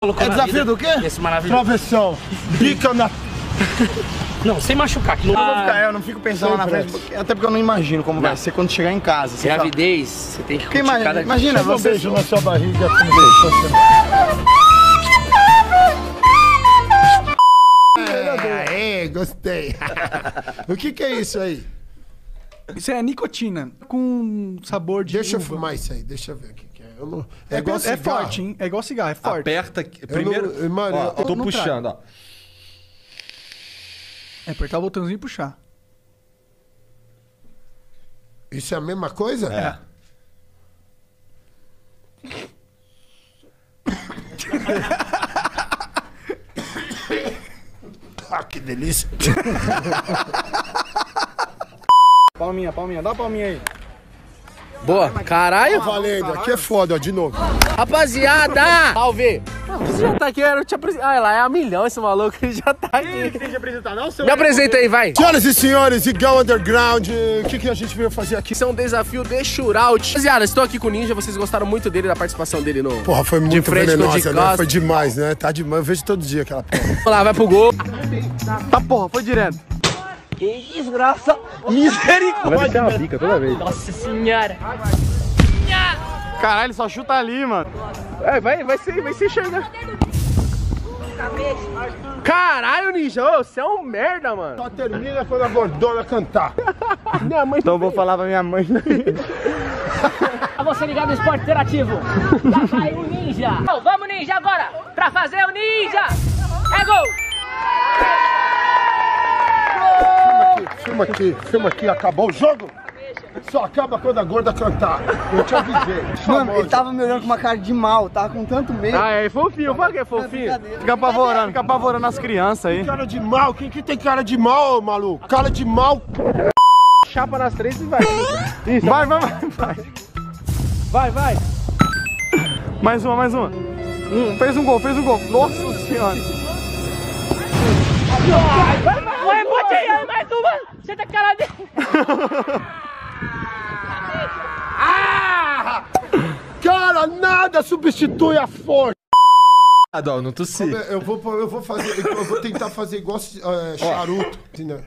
É desafio vida do quê? Esse maravilhoso. Travessão. Bica na. Não, sem machucar. Que não Eu, vou ficar, eu não fico pensando lá na frente, porque- até porque eu não imagino como vai ser quando chegar em casa. Você fala- gravidez, você tem que curtir imagina, cada imagina Dá um você. beijo na sua barriga. com beijo. Aê, gostei. o que que é isso aí? Isso é nicotina, com sabor de Deixa eu uva. fumar isso aí, deixa eu ver o é. Não... É, É igual é forte, hein? É igual cigarro, é forte. Aperta. aqui. Eu Primeiro. não- mano, ó, eu- tô puxando, ó. É apertar o botãozinho e puxar. Isso é a mesma coisa? É. Ah, que delícia. Palminha, palminha, dá uma palminha aí. Boa. Caralho, Valendo, aqui é foda, ó, de novo. rapaziada. Salve. Você já tá aqui, eu te apresentar. Ah, lá é a milhão esse maluco, ele já tá aqui. Tem que apresentar, não? Seu Me apresenta aí, vai. Senhoras e senhores, Igão Underground, o que, que a gente veio fazer aqui? Isso é um desafio de shootout. Rapaziada, estou aqui com o Ninja, vocês gostaram muito dele, da participação dele no... Porra, foi muito frente com o de venenosa, né? Foi demais, né? Tá demais. Eu vejo todo dia aquela porra. Vamos lá, vai pro gol. Tá porra, foi direto. Que desgraça! Misericórdia. uma pica toda vez. Nossa senhora! Caralho, só chuta ali, mano. É, vai, vai ser, vai ser enxergar. Caralho, Ninja, ô, você é um merda, mano. Só termina quando a gordona cantar. Minha mãe Então eu vou falar pra minha mãe. A você ligado no esporte interativo. Já vai o ninja. Então, vamos ninja agora, pra fazer o ninja. É gol! Filma aqui, filma aqui, acabou o jogo? Só acaba quando a gorda cantar. Eu te avisei. Mano, ele tava me olhando com uma cara de mal, tava com tanto medo. Ah, é fofinho, fala que é fofinho. Brincadeira. Fica apavorando, fica apavorando as crianças aí. Cara de mal, quem que tem cara de mal, maluco? Cara de mal. Chapa nas três e vai. Vai, vai, vai, vai. Vai, vai. Mais uma, mais uma. Um, fez um gol, fez um gol. Nossa senhora. Vai, bote aí, mais uma! Senta a cara dele! Cara, nada substitui a força. Ah, não, não tossi. Eu vou, eu vou fazer, eu vou tentar fazer igual é, charuto, entendeu?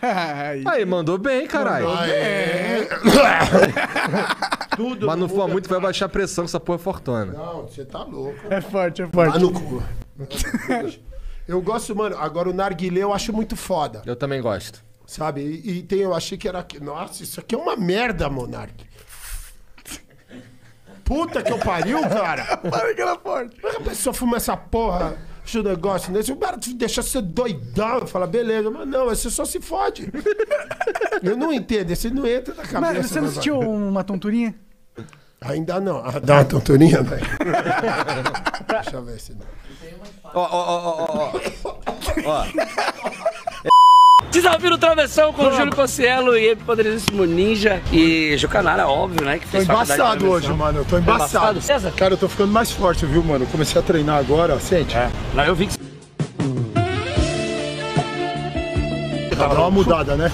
Aí. Aí, mandou bem, caralho. É. Tudo. Mas não for muito, vai baixar a pressão, essa porra é fortuna. Não, você tá louco. É forte, é forte. no cu. Eu gosto, mano. Agora o narguilé eu acho muito foda, Eu também gosto. sabe? E, e tem, eu achei que era. Nossa, isso aqui é uma merda, Monark. Puta que eu pariu, cara. Para que era forte. Como é que a pessoa fuma essa porra de negócio desse? O cara te deixa você doidão. Fala, beleza, mas não, você só se fode. Eu não entendo, esse não entra na cabeça. Mas você não né, assistiu uma tonturinha? Ainda não. Ah, dá uma tonturinha, velho. Deixa eu ver se não. Ó, ó, ó, ó, ó, ó. Desafio no travessão com o Júlio Cossielo e ele poderíssimo Ninja e Jucanara, óbvio, né? Que Tô embaçado hoje, mano. Eu tô embaçado. César? Cara, eu tô ficando mais forte, viu, mano? Eu comecei a treinar agora, ó. Sente. Não, eu vi que Dá uma mudada, né?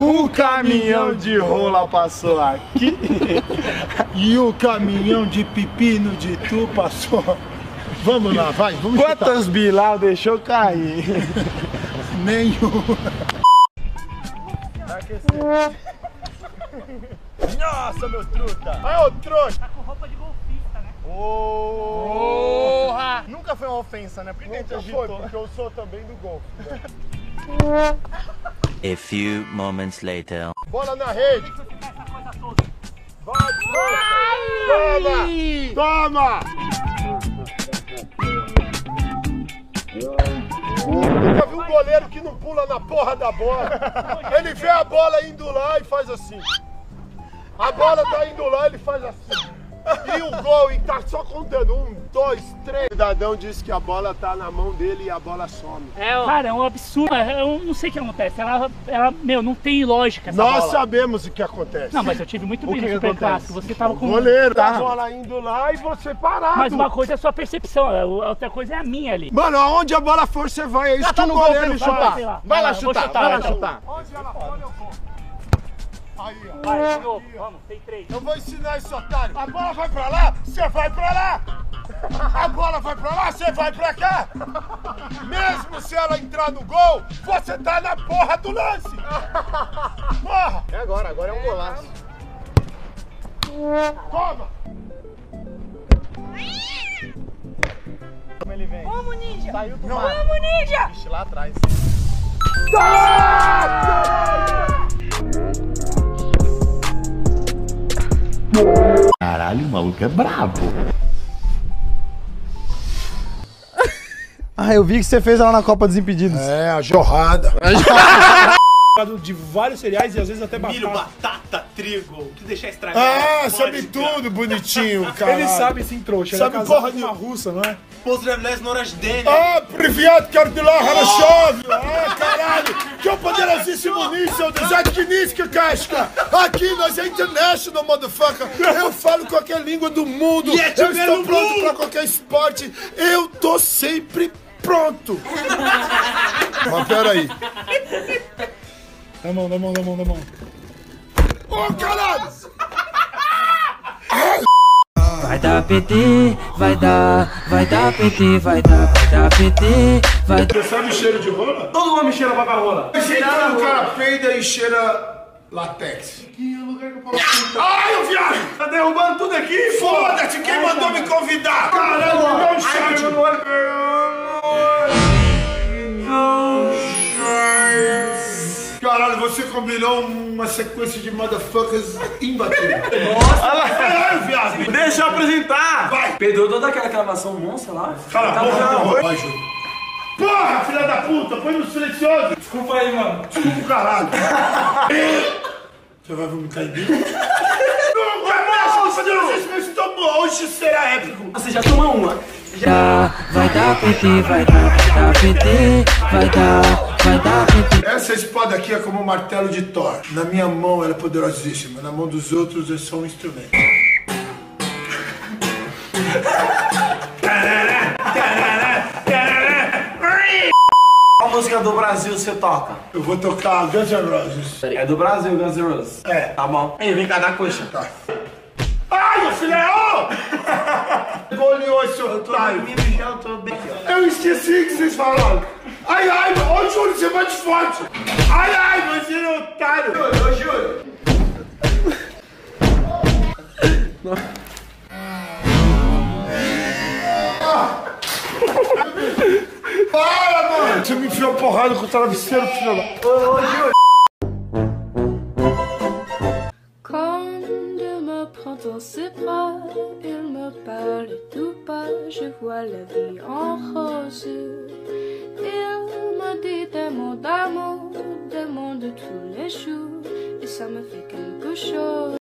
Um caminhão de rola passou aqui. E o caminhão de pepino de tu passou. Vamos lá, vai, vamos chutar. Quantas Bilal deixou cair? Nenhum. Nossa, meu truta. Ai, ô trouxa. Tá com roupa de golfista, né? Porra! Nunca foi uma ofensa, né? Por que, que a gente agitou? porque eu sou também do gol. A few moments later. Bola na rede. Vai. Toma! Toma! Nunca vi um goleiro que não pula na porra da bola. Ele vê a bola indo lá e faz assim. A bola tá indo lá, ele faz assim. E o gol, e tá só contando. Um, dois, três. O cidadão disse que a bola tá na mão dele e a bola some. Cara, é um absurdo. Eu não sei o que acontece. Ela, ela meu, não tem lógica essa Nós bola. sabemos o que acontece. Não, mas eu tive muito bem no que Super acontece? Clássico. Você tava com... Goleiro, Tá. a bola indo lá e você parado. Mas uma coisa é a sua percepção, a outra coisa é a minha ali. Mano, aonde a bola for, você vai. É isso Já tá que no o goleiro chutar. Sei lá. Vai lá vou chutar, chutar, vai lá então. chutar. Onde ela for, eu vou. Aí, ó. Vai, de novo. Vamos, tem três. Eu vou ensinar esse otário. A bola vai pra lá, você vai pra lá. A bola vai pra lá, você vai pra cá. Mesmo se ela entrar no gol, você tá na porra do lance. Porra. É agora, agora é um golaço. Toma. Vamos, ninja! Saiu do. Vamos, ninja! Vixe, lá atrás. Caralho, maluco é brabo. Ah, eu vi que você fez ela na Copa dos Impedidos. É, a jorrada de vários cereais e às vezes até batata. Milho, batata, trigo, que deixar estragado Ah, é sabe né? tudo, bonitinho, cara. Ele sabe sim, trouxa. É sabe é porra de uma russa, não é? Pozdravlés noras dele. Né? Ah, priviado, quero de lá, oh! Harashov. Ah, caralho. Que é poderosíssimo nível, desatquinística, casca. Aqui nós é international, motherfucker. Eu falo qualquer língua do mundo. E é eu estou pronto mundo. pra qualquer esporte. Eu tô sempre pronto. Mas peraí. Dá a mão, dá a mão, dá a mão, dá a mão. Ô, caralho! Vai dar PT, vai dar, vai dar PT, vai dar, vai dar PT, vai dar. Você sabe cheiro de rola? Todo homem cheira pra rola. Cheirar o cara peida e cheira latex. Ai, o viado! Tá derrubando tudo aqui, Foda-se, quem mandou me convidar? Caralho, me dá um shot! Caralho, você combinou uma sequência de motherfuckers imbatível. Nossa! Caralho, viado! Deixa eu apresentar. Vai! Perdeu toda aquela aclamação monstra lá? Cala a boca, não. Vai, Júlio. Porra, filha da puta, põe no silencioso. Desculpa aí, mano. Desculpa o caralho. Você vai vomitar em mim? Tão bom. Hoje será épico. Você já tomou uma? Já, vai dar PT, vai dar, vai dar PT, vai dar, vai dar PT. Essa espada aqui é como um martelo de Thor. Na minha mão ela é poderosíssima, na mão dos outros é só um instrumento. Qual música do Brasil você toca? Eu vou tocar Guns N' Roses. É do Brasil, Guns N' Roses. É. Tá bom. Aí, vem cá, dá coxa. Tá. Ai, meu filho ó! Goleou esse otário. Eu tô bem aqui, ó. Eu esqueci que vocês falaram. Ai, ai, ô Júlio, você vai de forte. Ai, ai, você é otário. Ô, Júlio. Para, mano! Você me enfiou porrada com o travesseiro, filho da... Ô, Júlio. Il me prend dans ses bras, il me parle tout bas, je vois la vie en rose. Il me dit des mots d'amour, des mots de tous les jours, et ça me fait quelque chose.